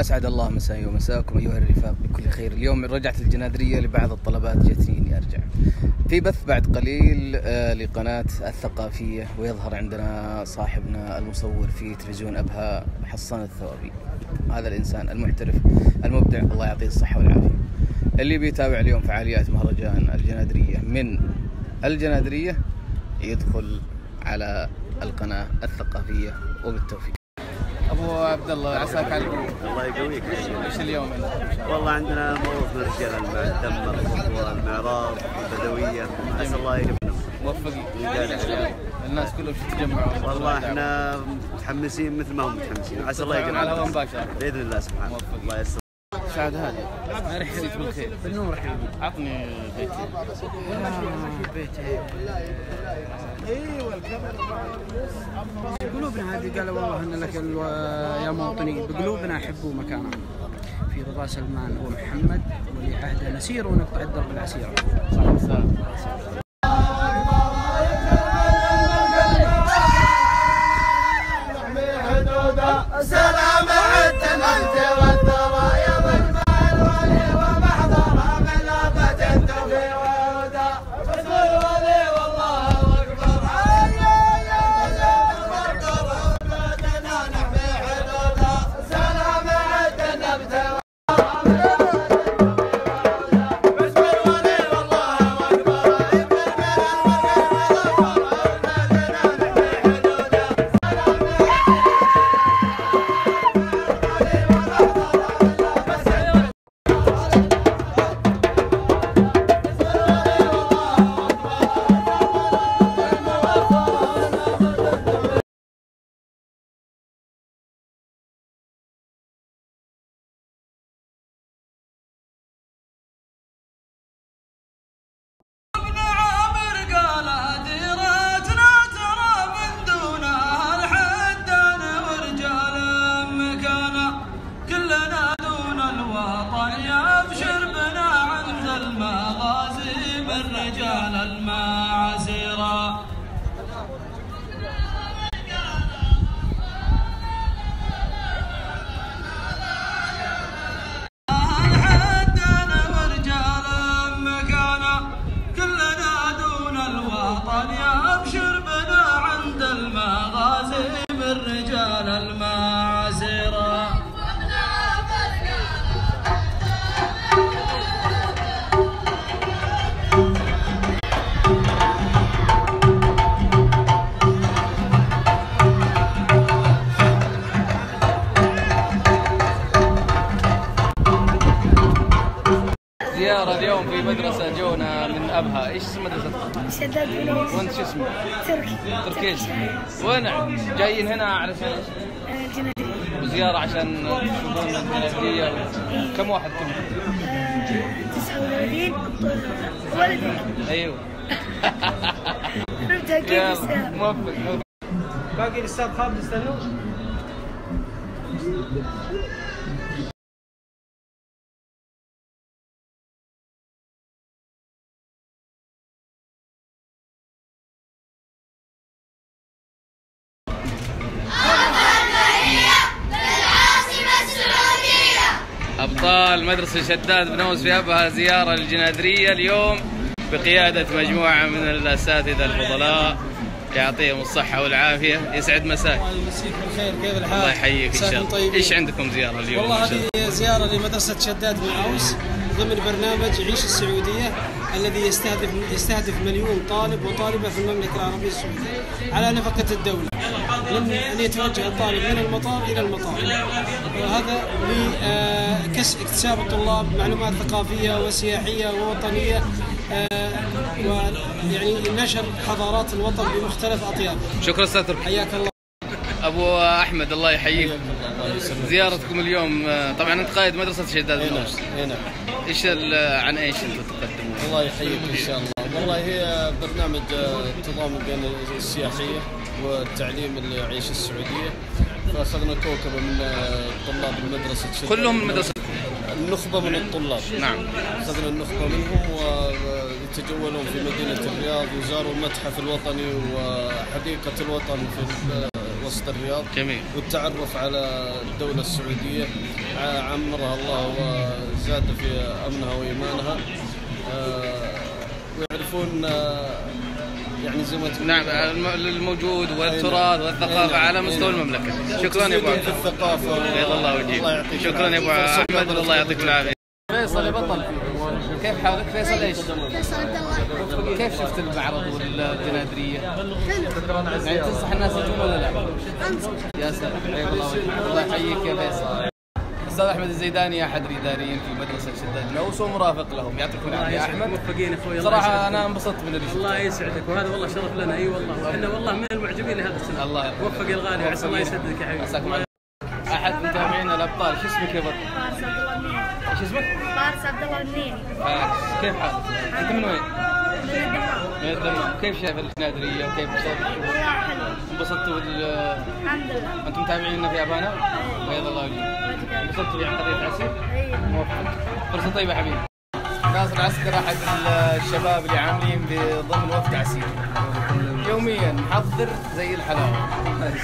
أسعد الله مساي ومساكم أيها الرفاق بكل خير. اليوم رجعت الجنادرية لبعض الطلبات جتني إني أرجع. في بث بعد قليل آه، لقناة الثقافية ويظهر عندنا صاحبنا المصور في تلفزيون أبها حصان الثوابي. هذا الإنسان المحترف المبدع الله يعطيه الصحة والعافية. اللي بيتابع اليوم فعاليات مهرجان الجنادرية من الجنادرية يدخل على القناة الثقافية. وبالتوفيق. أبو عبد الله عساك على القوه الله يقويك. إيش اليوم عندك؟ والله عندنا موقف من رجال المدمر والمعراض والبدويه عسى الله يلبنا موفقين. الناس كلهم تتجمعوا والله إحنا متحمسين مثل ما هم متحمسين. عسى الله على الهواء مباشرة. بإذن الله سبحانه. الله يسر سعد هذه ما رحت بالخير. بالنور حبيبي عطني بيتي. بيتي. قلوبنا هذه قال والله إن لك. يا موطني بقلوبنا احبوا مكانه في رضا سلمان ومحمد ولي عهده نسير ونقطع الدرب العسيره زيارة اليوم في مدرسة جونا من أبها، إيش اسم مدرستكم؟ شداد بنوس وأنت شو اسمك؟ تركي. تركيش وين؟ جايين هنا علشان إيش؟ آه، وزيارة عشان تشوفون الجنادرية كم واحد كم؟ 39 ولدك أيوه. فهمتها كيف يا الساعة موفق موفق. باقي الأستاذ خالد استنوا أبطال مدرسة شداد بنوس في أبها زيارة للجنادرية اليوم بقيادة مجموعة من الأساتذة الفضلاء يعطيهم الصحة والعافية يسعد مساك الله يمسيك بالخير كيف الحال؟ الله يحييك إن شاء الله. إيش عندكم زيارة اليوم والله؟ هذه زيارة لمدرسة شداد بن عوس ضمن برنامج عيش السعودية الذي يستهدف يستهدف مليون طالب وطالبة في المملكة العربية السعودية على نفقة الدولة أن يتوجه الطالب من المطار إلى المطار. وهذا لكسب اكتساب الطلاب معلومات ثقافية وسياحية ووطنية آه، ويعني نشر حضارات الوطن بمختلف أطيافه. شكرا أستاذ تركي. حياك الله. أبو أحمد الله يحييك. زيارتكم اليوم آه، طبعا أنت قائد مدرسة شداد بنوس هنا إيش ال- عن إيش أنتم تقدمون؟ الله يحييك إن شاء الله. والله هي برنامج آه، تضامن بين السياحية والتعليم اللي يعيش السعودية. فأخذنا كوكبة من طلاب المدرسة كلهم من مدرستكم النخبة من الطلاب. نعم. أخذنا النخبة منهم ويتجولون في مدينة الرياض وزاروا المتحف الوطني وحديقة الوطن في وسط الرياض. جميل. والتعرف على الدولة السعودية عمرها الله وزاد في أمنها وإيمانها. آه، ويعرفون يعني زي ما تقول. نعم الم- الموجود والتراث والثقافة على مستوى المملكة. شكرا يا أبو عبد في الثقافة. بيض الله وجهك. شكرا يا أبو العافية. احمد الله يعطيك العافية. فيصل يا بطل. كيف حالك؟ فيصل إيش؟ فيصل عبد الله. كيف شفت المعرض والجنادرية؟ حلو يعني تنصح الناس يجون ولا لا؟ أنصح. يا سلام. الله يحييك يا فيصل. أستاذ أحمد الزيداني أحد الإداريين في مدرسه الموس ومرافق لهم يعطيكم العافية. احمد موفقين أخوي الله صراحة. أنا انبسطت من اللي الله يسعدك وهذا والله شرف لنا. إي والله. وإحنا والله من المعجبين لهذا السنة. الله يرحمك. وفق يا الغالي وعسى الله يسددك يا حبيبي. أحد متابعينا الأبطال. شو اسمك يا بطل؟ فارس عبد الله النيني شو اسمك؟ فارس عبد الله النيني آه، كيف حالك؟ أنت من وين؟ من الدمام. من الدمام. كيف شايف الجنادريه وكيف صوت والله حلو. انبسطتوا بال الحمد لله. أنتم متابعينا في أبانا؟ بيض الله وجهك عسير؟ موفق فرصة طيبة حبيبي. ناصر عسكر أحد الشباب اللي عاملين ضمن وفد عسير يوميا محضر زي الحلاوة.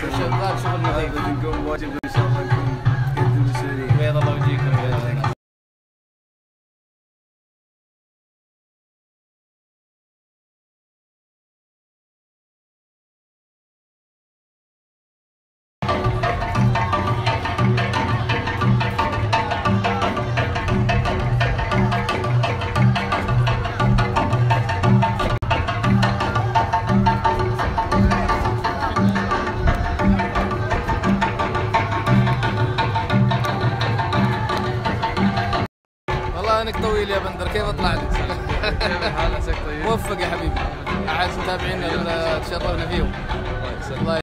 شغال شغل نظيف. واجبنا إن شاء الله. والله انك طويل يا بندر. كيف اطلع لك؟ كيف طيب؟ موفق يا حبيبي. أحد متابعينا اللي تشرفنا فيهم. الله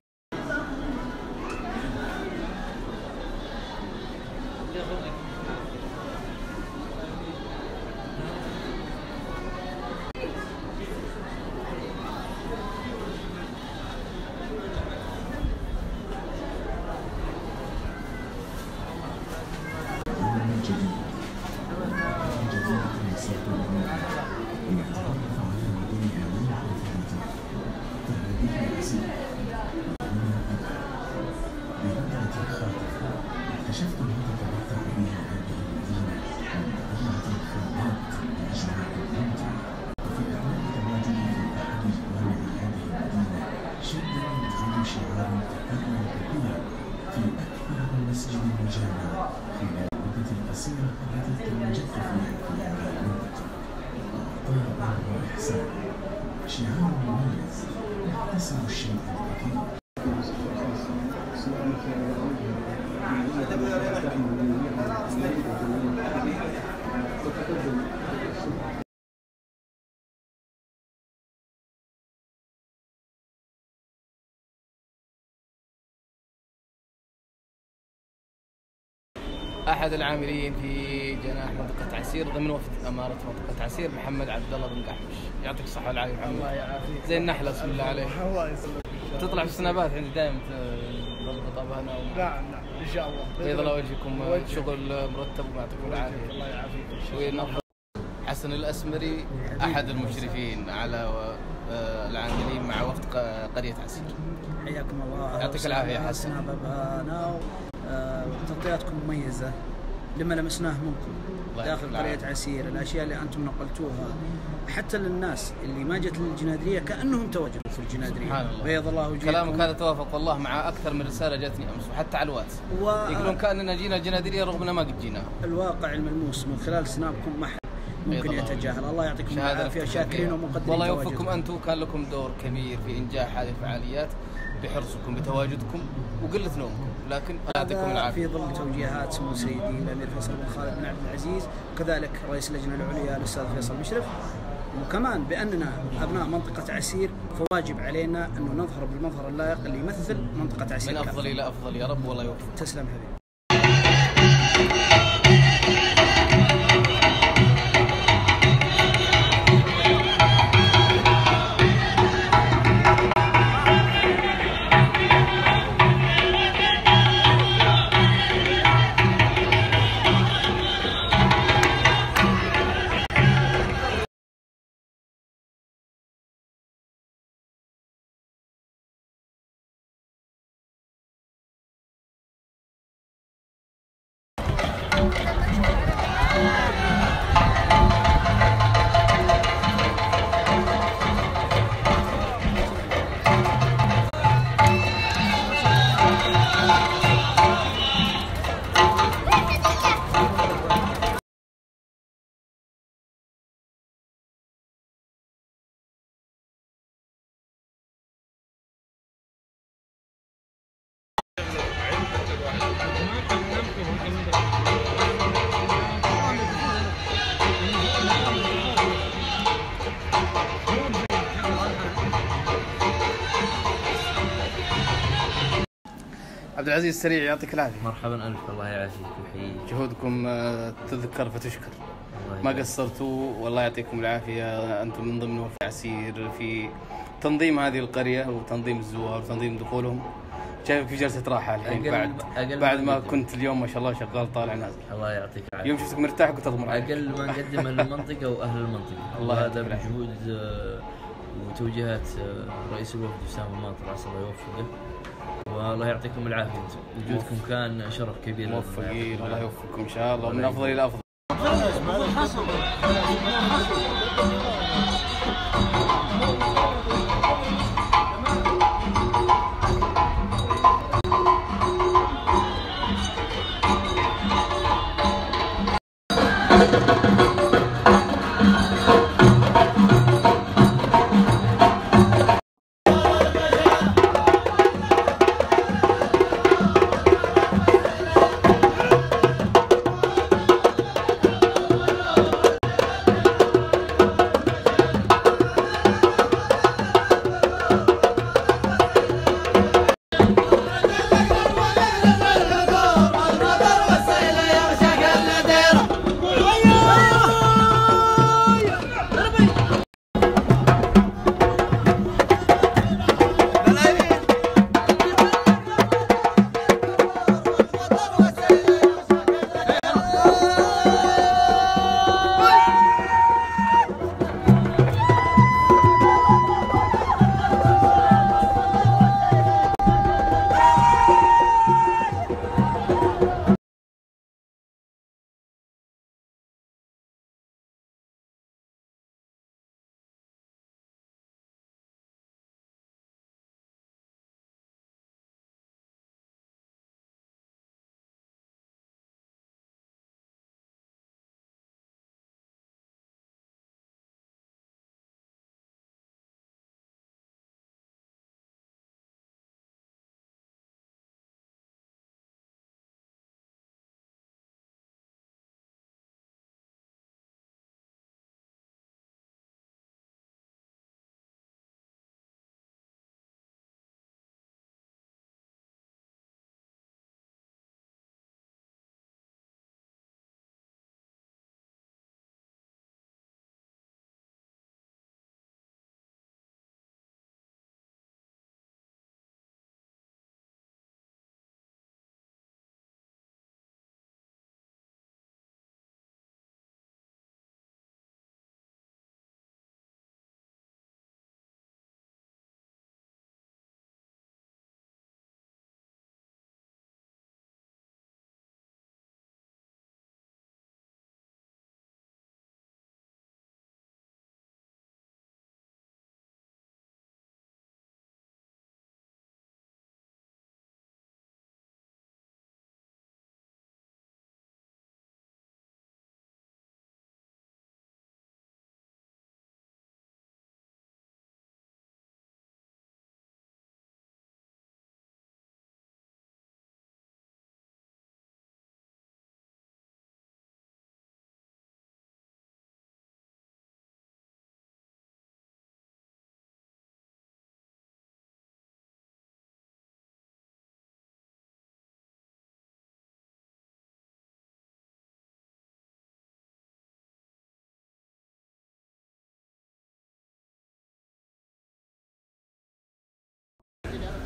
شعار مميز يعتصر الشمال الكثير وتتقدم أحد العاملين في جناح منطقة عسير ضمن وفد أمارة منطقة عسير محمد عبد الله بن قحمش يعطيك الصحة والعافية محمد. الله يعافيك. زي النحله بسم الله عليك. الله يسلمك. تطلع في السنابات عندي دائما تضبط ابانا نعم نعم إن شاء الله. بيض الله وجهكم شغل مرتب ويعطيكم العافية. الله يعافيك. حسن الأسمري أحد المشرفين على آه، العاملين مع وفد قرية عسير. حياكم الله. يعطيك العافية يا حسن. بابانا تغطياتكم مميزة لما لمسناه منكم. داخل العافية. عسير الأشياء اللي أنتم نقلتوها. حتى للناس اللي ما جت للجنادرية كأنهم تواجدوا في الجنادرية. سبحان الله. بيض الله وجهكم. كلامك هذا توافق والله مع أكثر من رسالة جاتني أمس وحتى على الواتس. و- يقولون كأننا جينا الجنادرية رغم إننا ما قد جينا. الواقع الملموس من خلال سنابكم ما حد ممكن يتجاهل. الله يعطيكم لكم شاكرين. ومقدرين والله. يوفقكم أنتم كان لكم دور كبير في إنجاح هذه الفعاليات بحرصكم بتواجدكم وقلة نومكم. لكن الله يعطيكم العافية. في ظل توجيهات سمو سيدي الأمير فيصل بن خالد بن عبد العزيز وكذلك رئيس اللجنة العليا الأستاذ فيصل مشرف. وكمان بأننا أبناء منطقة عسير فواجب علينا انه نظهر بالمظهر اللائق اللي يمثل منطقة عسير. من. أفضل إلى أفضل يا رب والله يوفقك تسلم حبيبي. Yeah. العزيز سريع يعطيك العافية مرحبا ألف الله يعافيك ويحييك جهودكم آه، تذكر فتشكر ما. قصرتوا والله يعطيكم العافية أنتم من ضمن وفي عسير في تنظيم هذه القرية وتنظيم الزوار وتنظيم دخولهم شايفك في جلسة راحة الحين أقل- بعد أقل بعد ما. كنت اليوم ما شاء الله شغال طالع نازل الله يعطيك العافية يوم شفتك مرتاح اضمن عليك. أقل ما نقدم أهل المنطقة وأهل المنطقة الله العافية. بجهود آه، وتوجيهات آه، رئيس الوفد اسامه الماطر عسى الله يوفقه والله يعطيكم العافية. وجودكم كان شرف كبير لنا. موفقين الله يوفقكم إن شاء الله. ومن أفضل إلى أفضل.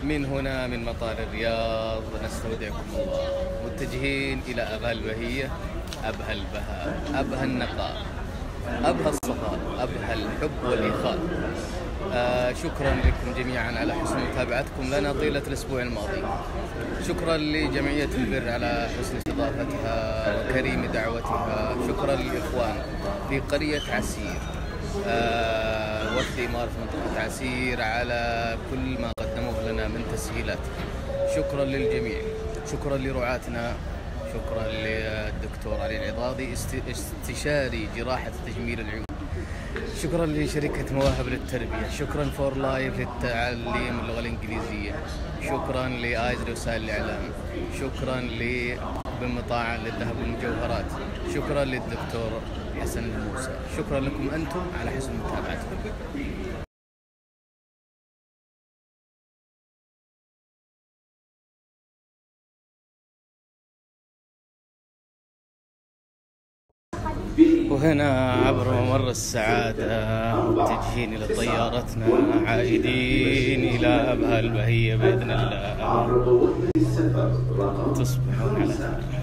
من هنا من مطار الرياض نستودعكم الله. متجهين إلى أبها البهية أبها البهاء أبها النقاء أبها الصفاء أبها الحب والإخاء. آه شكرا لكم جميعا على حسن متابعتكم لنا طيلة الأسبوع الماضي. شكرا لجمعية البر على حسن استضافتها وكريم دعوتها. شكرا للإخوان في قرية عسير. آه وفد إمارة منطقة عسير على كل ما لنا من تسهيلات. شكرا للجميع. شكرا لرعاتنا. شكرا للدكتور علي العضاضي است- استشاري جراحة تجميل العيون. شكرا لشركة مواهب للتربية. شكرا فور لايف للتعليم اللغة الإنجليزية. شكرا لآيز لوسائل الإعلام. شكرا لبن مطاعن للذهب والمجوهرات. شكرا للدكتور حسن الموسى. شكرا لكم أنتم على حسن متابعتكم. وهنا عبر ممر السعادة متجهين إلى طيارتنا عائدين إلى أبها البهية بإذن الله. تصبحون على خير